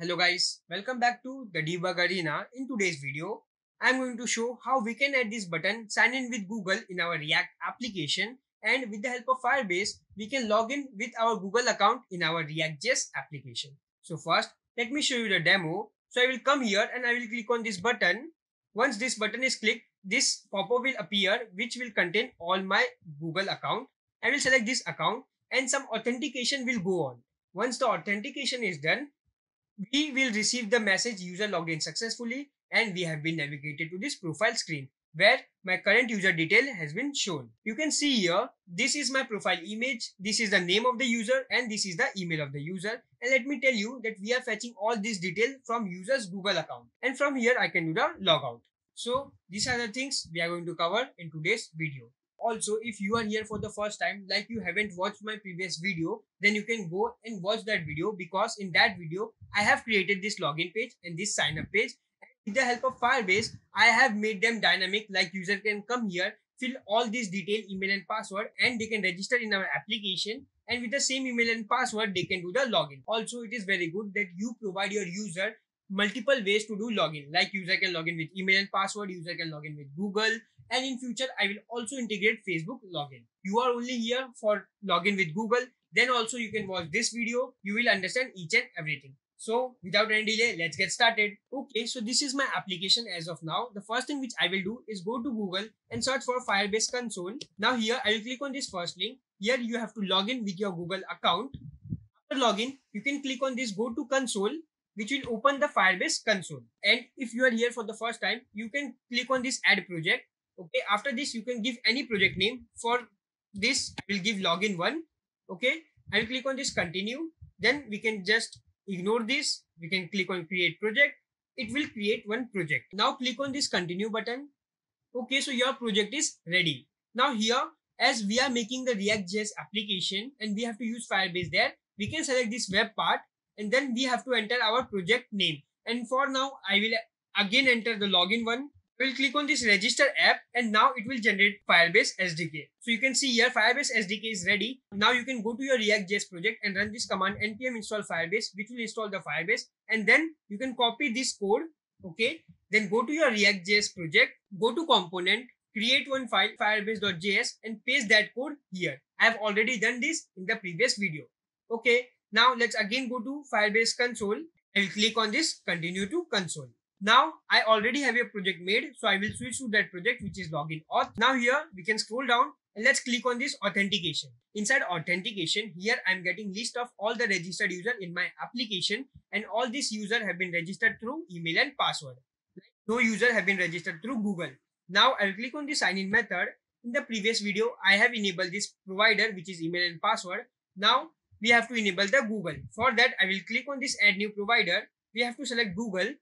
Hello guys, welcome back to the Debug Arena. In today's video, I'm going to show how we can add this button sign in with Google in our React application and with the help of Firebase, we can log in with our Google account in our React.js application. So first, let me show you the demo. So I will come here and I will click on this button. Once this button is clicked, this pop-up will appear which will contain all my Google account. I will select this account and some authentication will go on. Once the authentication is done, we will receive the message user logged in successfully and we have been navigated to this profile screen where my current user detail has been shown. You can see here, this is my profile image, this is the name of the user and this is the email of the user. And let me tell you that we are fetching all this detail from user's Google account. And from here I can do the logout. So these are the things we are going to cover in today's video. Also, if you are here for the first time, like you haven't watched my previous video, then you can go and watch that video because in that video, I have created this login page and this sign up page. With the help of Firebase, I have made them dynamic like user can come here, fill all these detail, email and password and they can register in our application and with the same email and password, they can do the login. Also, it is very good that you provide your user multiple ways to do login like user can log in with email and password user can log in with google and in future i will also integrate facebook login. You are only here for login with google. Then also you can watch this video. You will understand each and everything. So without any delay let's get started. Okay so this is my application as of now. The first thing which i will do is go to google and search for firebase console. Now here i will click on this first link. Here you have to log in with your google account. After login you can click on this go to console which will open the Firebase console. And if you are here for the first time, you can click on this add project. Okay, after this, you can give any project name. For this, I will give login one. Okay, I will click on this continue. Then we can just ignore this. We can click on create project. It will create one project. Now click on this continue button. Okay, so your project is ready. Now here, as we are making the React.js application and we have to use Firebase there, we can select this web part and then we have to enter our project name. And for now, I will again enter the login one. I will click on this register app and now it will generate Firebase SDK. So you can see here Firebase SDK is ready. Now you can go to your React.js project and run this command npm install Firebase which will install the Firebase and then you can copy this code. Okay. Then go to your React.js project, go to component, create one file firebase.js and paste that code here. I have already done this in the previous video. Okay. Now let's again go to Firebase console. Will click on this continue to console. Now I already have a project made so I will switch to that project which is login auth. Now here we can scroll down and let's click on this authentication. Inside authentication here I'm getting list of all the registered user in my application and all these user have been registered through email and password. No user have been registered through Google. Now I will click on the sign in method. In the previous video I have enabled this provider which is email and password. Now we have to enable the Google. For that, I will click on this add new provider. We have to select Google.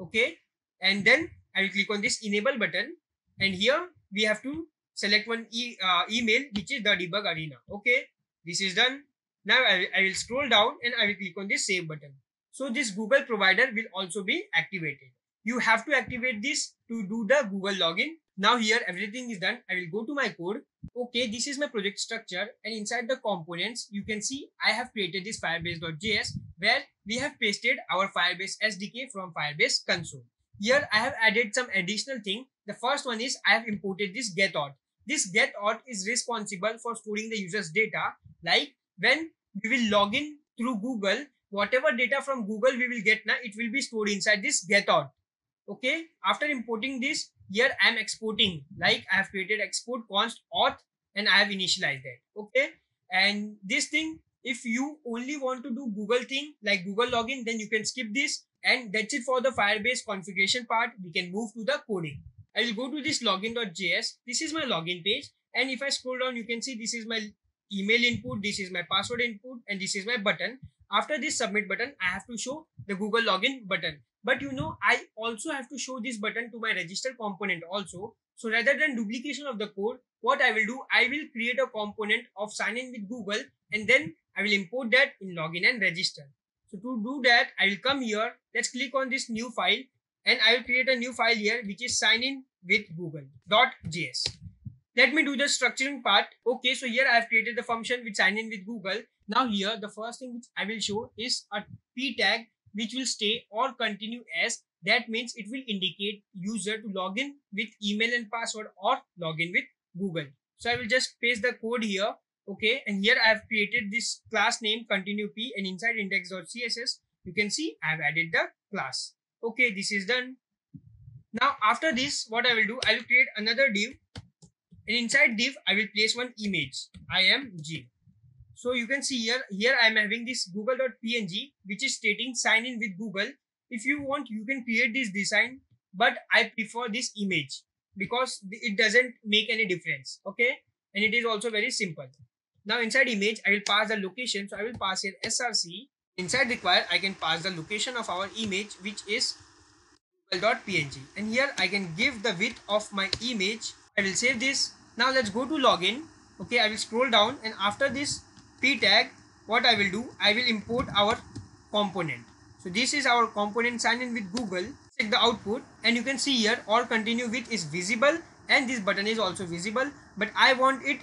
Okay. And then I will click on this enable button. And here we have to select one e uh, email, which is the debug arena. Okay. This is done. Now I I will scroll down and I will click on this save button. So this Google provider will also be activated. You have to activate this to do the Google login. Now here everything is done. I will go to my code. Okay, this is my project structure and inside the components, you can see I have created this firebase.js where we have pasted our Firebase SDK from Firebase console. Here I have added some additional thing. The first one is I have imported this getAuth. This getAuth is responsible for storing the user's data. Like when we will log in through Google, whatever data from Google we will get now, it will be stored inside this getAuth okay after importing this here i am exporting. Like i have created export const auth and i have initialized that. Okay? And this thing if you only want to do google thing like google login then you can skip this. And that's it for the firebase configuration part. We can move to the coding. I will go to this login.js this is my login page. And if i scroll down you can see this is my email input this is my password input and this is my button after this submit button i have to show the google login button but you know, I also have to show this button to my register component also. So rather than duplication of the code, what I will do, I will create a component of sign in with Google and then I will import that in login and register. So to do that, I will come here. Let's click on this new file and I will create a new file here which is sign in with google.js. Let me do the structuring part. Okay, so here I have created the function which sign in with Google. Now here, the first thing which I will show is a p tag which will stay or continue as that means it will indicate user to log in with email and password or log in with Google. So I will just paste the code here. Okay. And here I have created this class name continue p and inside index.css, you can see I have added the class. Okay. This is done. Now after this, what I will do, I will create another div and inside div, I will place one image. img. So you can see here, here I am having this google.png which is stating sign in with Google. If you want, you can create this design, but I prefer this image because it doesn't make any difference. Okay. And it is also very simple. Now inside image, I will pass the location. So I will pass here src. Inside require, I can pass the location of our image, which is google.png. And here I can give the width of my image. I will save this. Now let's go to login. Okay, I will scroll down and after this p tag what I will do? I will import our component. So this is our component sign in with Google. Check the output and you can see here or continue with is visible and this button is also visible but I want it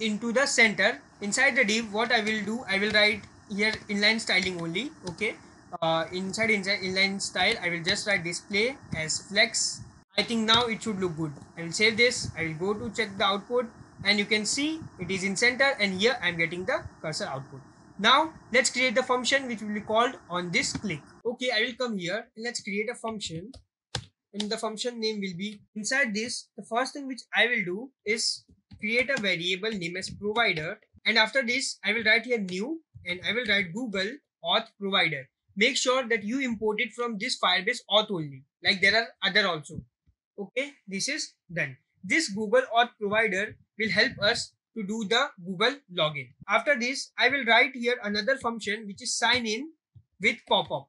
into the center. Inside the div what I will do? I will write here inline styling only. Okay uh, inside inside inline style I will just write display as flex I think now it should look good I will save this I will go to check the output and you can see it is in center and here I am getting the cursor output. Now let's create the function which will be called on this click. Okay, I will come here and let's create a function and the function name will be inside this the first thing which I will do is create a variable name as provider and after this I will write here new and I will write Google auth provider. Make sure that you import it from this Firebase auth only like there are other also. Okay, this is done. This Google auth provider will help us to do the Google login. After this, I will write here another function which is sign in with pop-up.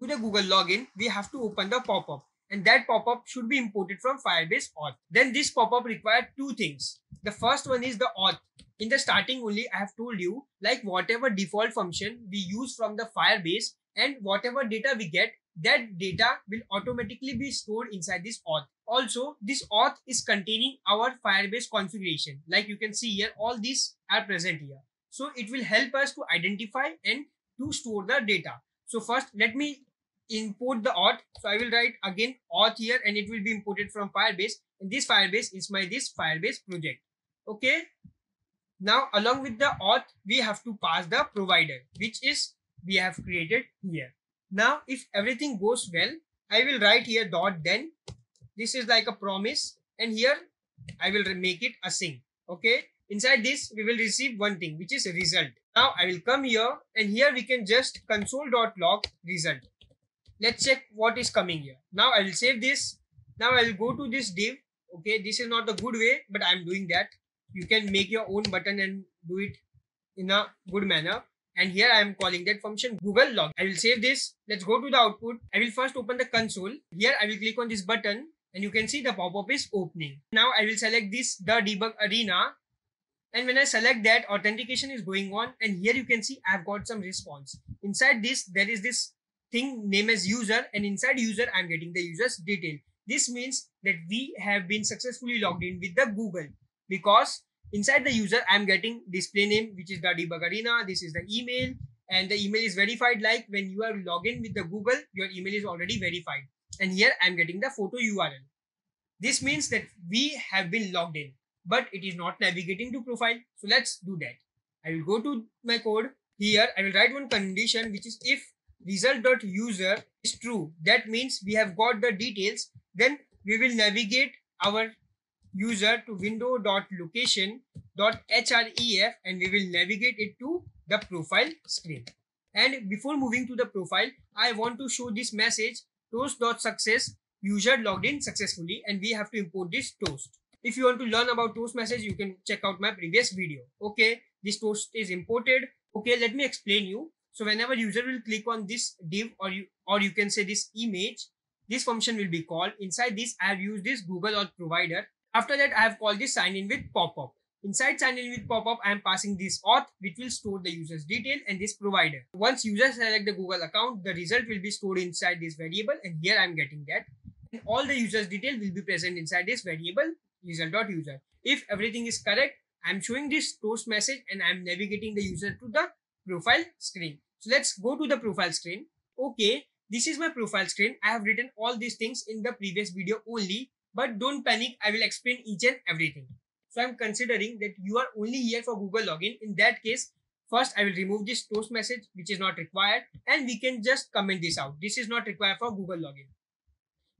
To the Google login, we have to open the pop-up and that pop-up should be imported from Firebase auth. Then this pop-up requires two things. The first one is the auth. In the starting only, I have told you like whatever default function we use from the Firebase and whatever data we get, that data will automatically be stored inside this auth. Also, this auth is containing our Firebase configuration. Like you can see here, all these are present here. So it will help us to identify and to store the data. So first, let me import the auth. So I will write again auth here and it will be imported from Firebase. And this Firebase is my this Firebase project. Okay. Now along with the auth, we have to pass the provider, which is we have created here. Now, if everything goes well, I will write here dot then. This is like a promise. And here I will make it a async. Okay. Inside this, we will receive one thing, which is a result. Now I will come here and here we can just console.log result. Let's check what is coming here. Now I will save this. Now I will go to this div. Okay. This is not the good way, but I am doing that. You can make your own button and do it in a good manner and here I am calling that function Google log. I will save this. Let's go to the output. I will first open the console. Here I will click on this button and you can see the pop-up is opening. Now I will select this the debug arena and when I select that authentication is going on and here you can see I've got some response. Inside this there is this thing named as user and inside user I'm getting the user's detail. This means that we have been successfully logged in with the Google because Inside the user, I'm getting display name, which is the debug. This is the email and the email is verified like when you are logged in with the Google, your email is already verified. And here I'm getting the photo URL. This means that we have been logged in, but it is not navigating to profile. So let's do that. I will go to my code. Here I will write one condition which is if result.user is true. That means we have got the details. Then we will navigate our user to window.location.href and we will navigate it to the profile screen. And before moving to the profile, I want to show this message toast.success user logged in successfully and we have to import this toast. If you want to learn about toast message, you can check out my previous video. Okay, this toast is imported. Okay, let me explain you. So whenever user will click on this div or you or you can say this image, this function will be called. Inside this, I have used this Google Auth provider after that, I have called this sign in with pop-up. Inside sign in with pop-up, I am passing this auth, which will store the user's detail and this provider. Once user select the Google account, the result will be stored inside this variable and here I am getting that. And all the user's detail will be present inside this variable result.user. If everything is correct, I am showing this toast message and I am navigating the user to the profile screen. So let's go to the profile screen. Okay, this is my profile screen. I have written all these things in the previous video only, but don't panic. I will explain each and everything. So I'm considering that you are only here for Google login. In that case, first I will remove this toast message which is not required and we can just comment this out. This is not required for Google login.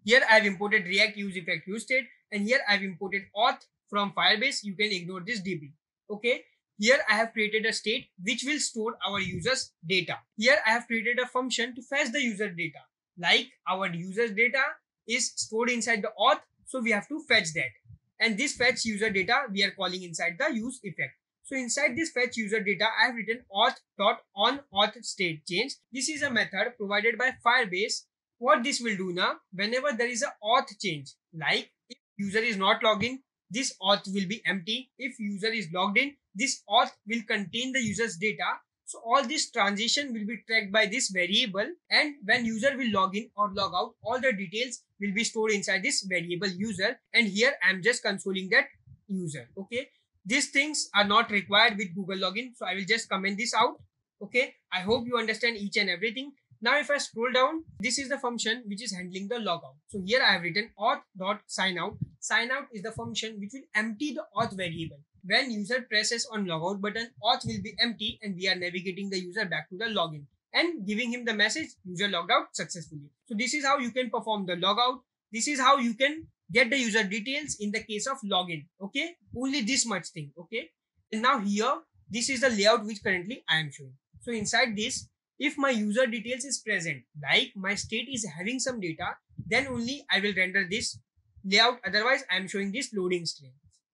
Here I have imported React use effect use state and here I have imported auth from Firebase. You can ignore this DB. Okay. Here I have created a state which will store our users data. Here I have created a function to fetch the user data. Like our users data is stored inside the auth. So we have to fetch that. And this fetch user data we are calling inside the use effect. So inside this fetch user data, I have written auth.on auth state change. This is a method provided by Firebase. What this will do now, whenever there is a auth change, like if user is not logged in, this auth will be empty. If user is logged in, this auth will contain the user's data. So all this transition will be tracked by this variable and when user will log in or log out, all the details will be stored inside this variable user and here I'm just consoling that user. Okay. These things are not required with Google login. So I will just comment this out. Okay. I hope you understand each and everything. Now if I scroll down, this is the function which is handling the logout. So here I have written auth.signout. Signout is the function which will empty the auth variable. When user presses on logout button, auth will be empty and we are navigating the user back to the login and giving him the message user logged out successfully. So this is how you can perform the logout. This is how you can get the user details in the case of login. Okay. Only this much thing. Okay. And now here, this is the layout which currently I am showing. So inside this, if my user details is present, like my state is having some data, then only I will render this layout. Otherwise, I am showing this loading screen.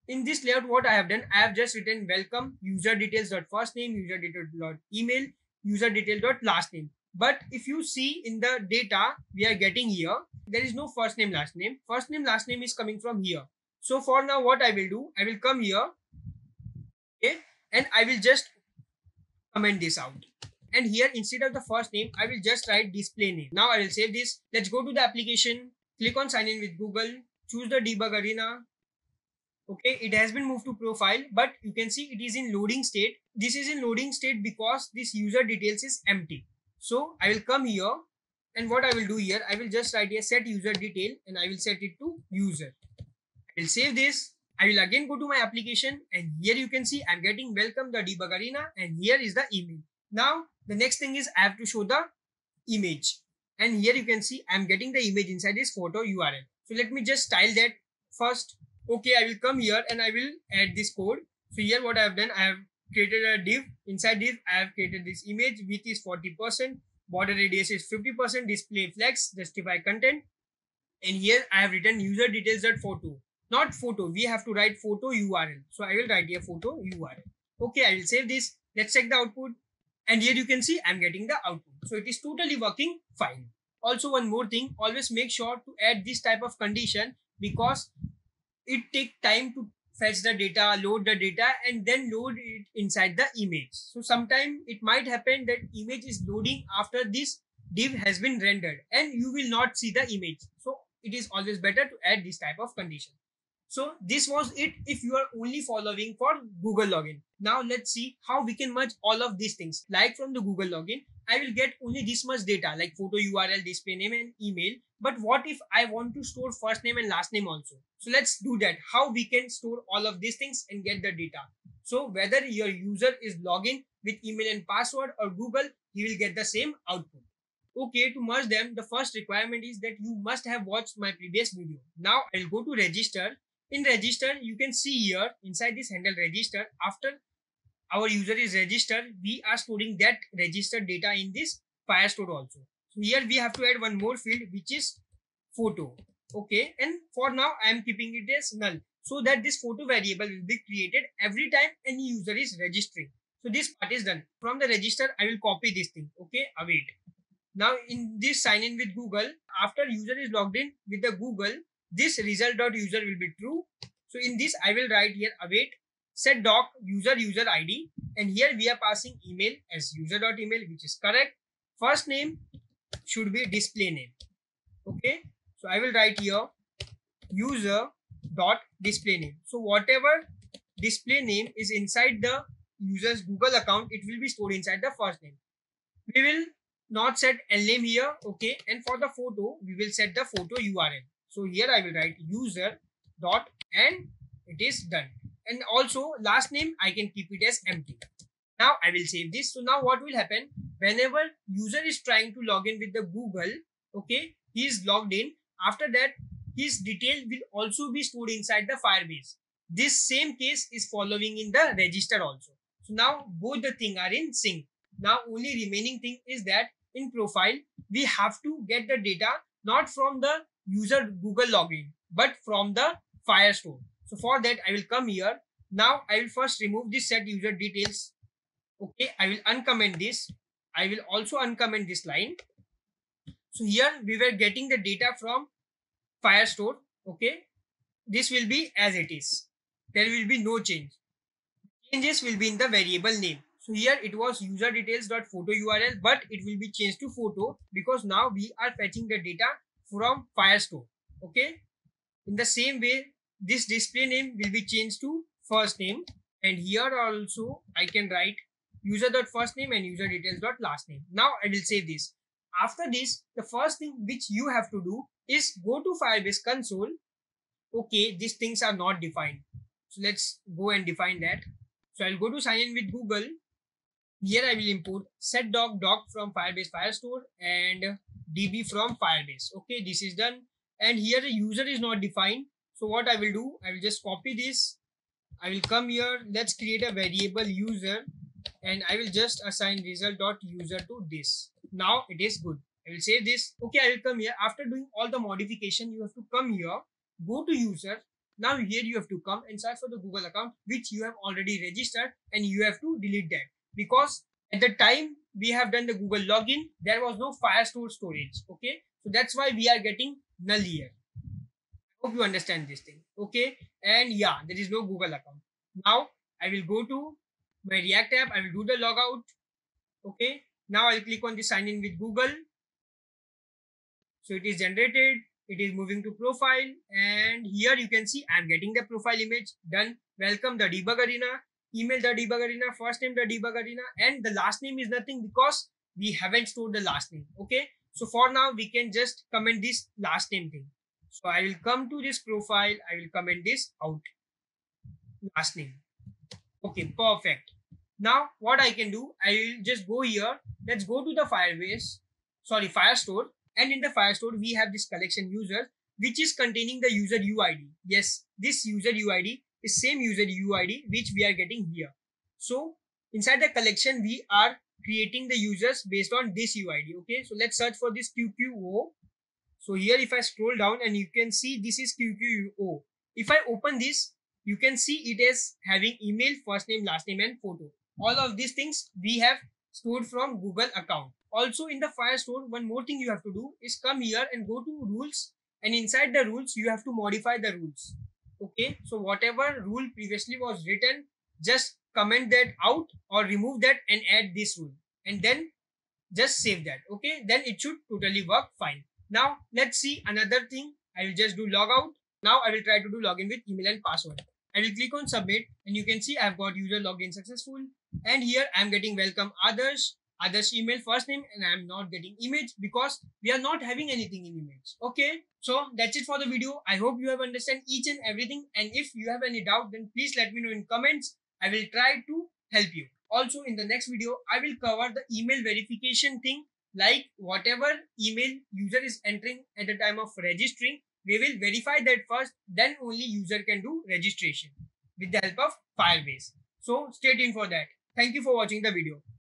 In this layout, what I have done, I have just written welcome user details dot first name, user details dot email, user detail dot last name. But if you see in the data we are getting here, there is no first name, last name. First name, last name is coming from here. So for now, what I will do, I will come here, okay, and I will just comment this out and here instead of the first name i will just write display name now i will save this let's go to the application click on sign in with google choose the debug arena okay it has been moved to profile but you can see it is in loading state. This is in loading state because this user details is empty. So i will come here and what i will do here i will just write a set user detail and i will set it to user. I will save this. I will again go to my application and here you can see i'm getting welcome the debug arena and here is the email now the next thing is I have to show the image. And here you can see I'm getting the image inside this photo URL. So let me just style that first. Okay, I will come here and I will add this code. So here what I have done, I have created a div. Inside div, I have created this image. Width is 40%. Border radius is 50%. Display flex, justify content. And here I have written user details dot photo. Not photo. We have to write photo URL. So I will write here photo URL. Okay, I will save this. Let's check the output and here you can see I'm getting the output. So it is totally working fine. Also one more thing, always make sure to add this type of condition because it take time to fetch the data, load the data and then load it inside the image. So sometime it might happen that image is loading after this div has been rendered and you will not see the image. So it is always better to add this type of condition. So this was it if you are only following for Google login. Now let's see how we can merge all of these things. Like from the Google login, I will get only this much data like photo URL, display name and email. But what if I want to store first name and last name also? So let's do that. How we can store all of these things and get the data. So whether your user is login with email and password or Google, he will get the same output. Okay, to merge them, the first requirement is that you must have watched my previous video. Now I'll go to register in register, you can see here inside this handle register, after our user is registered, we are storing that registered data in this Firestore also. So here we have to add one more field which is photo. Okay, and for now I am keeping it as null so that this photo variable will be created every time any user is registering. So this part is done. From the register, I will copy this thing. Okay, await. Now in this sign in with Google, after user is logged in with the Google, this result dot user will be true. So in this, I will write here await set doc user user ID and here we are passing email as user dot email which is correct. First name should be display name. Okay. So I will write here user dot display name. So whatever display name is inside the user's Google account, it will be stored inside the first name. We will not set name here okay and for the photo we will set the photo url so here i will write user dot and it is done and also last name i can keep it as empty. Now i will save this. So now what will happen? Whenever user is trying to log in with the google okay he is logged in. After that his detail will also be stored inside the firebase. This same case is following in the register also. So now both the thing are in sync. Now only remaining thing is that in profile we have to get the data not from the user google login but from the firestore so for that i will come here. Now i will first remove this set user details. Okay i will uncomment this. I will also uncomment this line. So here we were getting the data from firestore. Okay this will be as it is. There will be no change. Changes will be in the variable name. So here it was user details dot photo url but it will be changed to photo because now we are fetching the data from firestore. Okay in the same way this display name will be changed to first name. And here also i can write user dot first name and user details dot last name. Now i will save this. After this the first thing which you have to do is go to firebase console. Okay these things are not defined. So let's go and define that. So i'll go to sign in with google. Here i will import set doc doc from firebase firestore and db from firebase. Okay this is done. And here the user is not defined so what i will do i will just copy this. I will come here. Let's create a variable user. And i will just assign result dot user to this. Now it is good. I will save this. Okay i will come here. After doing all the modification you have to come here. Go to user. Now here you have to come and search for the google account which you have already registered and you have to delete that. Because at the time we have done the google login there was no firestore storage. Okay? So that's why we are getting null here hope you understand this thing okay? And yeah there is no google account. Now i will go to my react app i will do the logout okay? Now i'll click on the sign in with google. So it is generated it is moving to profile and here you can see i'm getting the profile image done. Welcome the debug arena. Email the debug arena. First name the debug arena. And the last name is nothing because we haven't stored the last name okay? So for now we can just comment this last name thing so i will come to this profile i will comment this out last name okay perfect now what i can do i will just go here let's go to the firebase sorry firestore and in the Firestore, we have this collection user, which is containing the user UID. Yes, this user UID is same user UID, which we are getting here. So inside the collection, we are creating the users based on this UID. Okay, so let's search for this QQO. So here, if I scroll down and you can see this is QQO. If I open this, you can see it is having email, first name, last name, and photo. All of these things we have stored from Google account. Also in the Firestore, one more thing you have to do is come here and go to rules and inside the rules, you have to modify the rules. Okay, so whatever rule previously was written, just comment that out or remove that and add this rule and then just save that. Okay, then it should totally work fine. Now let's see another thing. I will just do logout. Now I will try to do login with email and password. I will click on submit and you can see I've got user login successful and here I'm getting welcome others others email first name and I'm not getting image because we are not having anything in image. Okay. So that's it for the video. I hope you have understand each and everything. And if you have any doubt, then please let me know in comments. I will try to help you. Also in the next video, I will cover the email verification thing like whatever email user is entering at the time of registering, we will verify that first, then only user can do registration with the help of Firebase. So stay tuned for that. Thank you for watching the video.